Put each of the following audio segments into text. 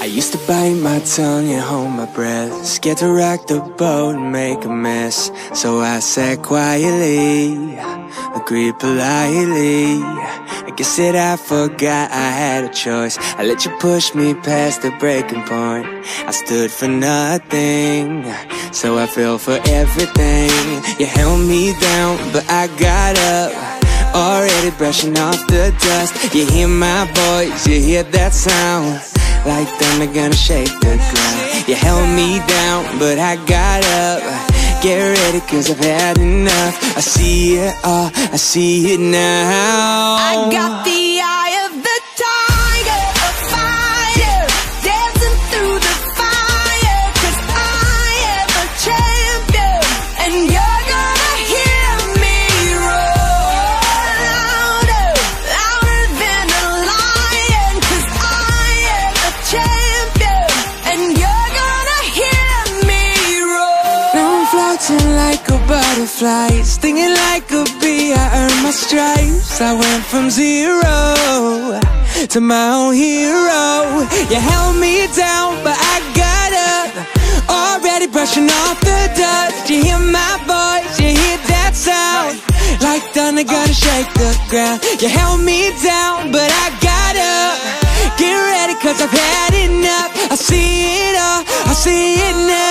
I used to bite my tongue and hold my breath. Scared to rock the boat and make a mess. So I said quietly, agreed politely. I guess that I forgot I had a choice. I let you push me past the breaking point. I stood for nothing, so I fell for everything. You held me down, but I got up Already brushing off the dust. You hear my voice, you hear that sound like thunder gonna shake the ground. You held me down, but I got up. Get ready cause I've had enough. I see it all, uh, I see it now. I got the eye floating like a butterfly Stinging like a bee, I earned my stripes. I went from zero to my own hero. You held me down, but I got up. Already brushing off the dust. You hear my voice, you hear that sound. Like thunder gonna shake the ground. You held me down, but I got up. Get ready cause I've had enough. I see it all, I see it now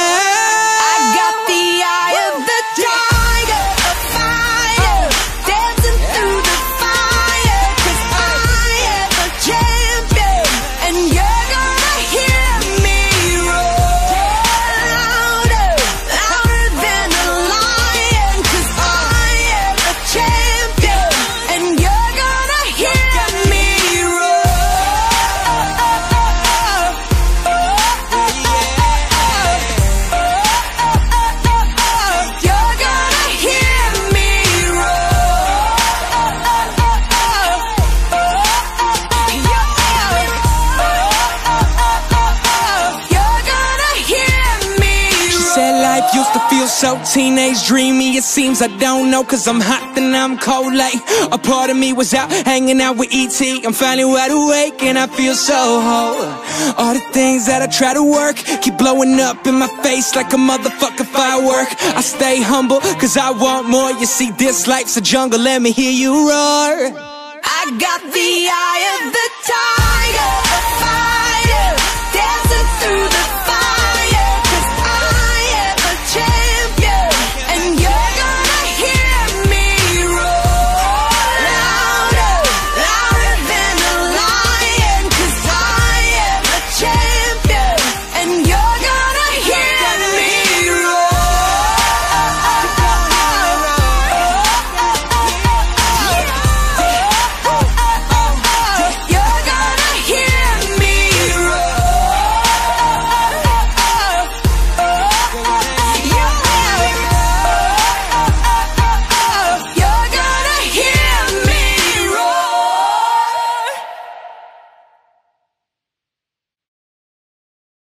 life used to feel so teenage dreamy. It seems I don't know cause I'm hot then I'm cold. Like A part of me was out hanging out with E.T. I'm finally wide awake and I feel so whole. All the things that I try to work Keep blowing up in my face like a motherfucking firework. I stay humble cause I want more. You see this life's a jungle, let me hear you roar. I got the eye of the tiger